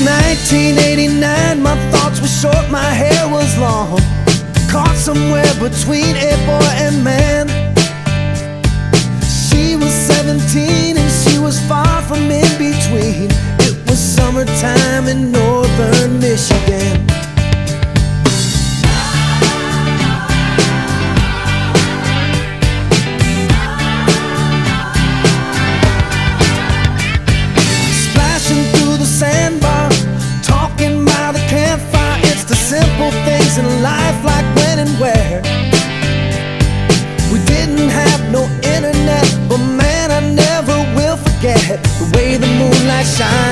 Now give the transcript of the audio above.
1989, my thoughts were short, my hair was long. Caught somewhere between a boy and man. She was 17 and she was far from in between. It was summertime in northern Michigan. in life like when and where. We didn't have no internet But man, I never will forget The way the moonlight shines.